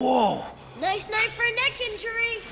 Whoa! Nice night for a neck injury!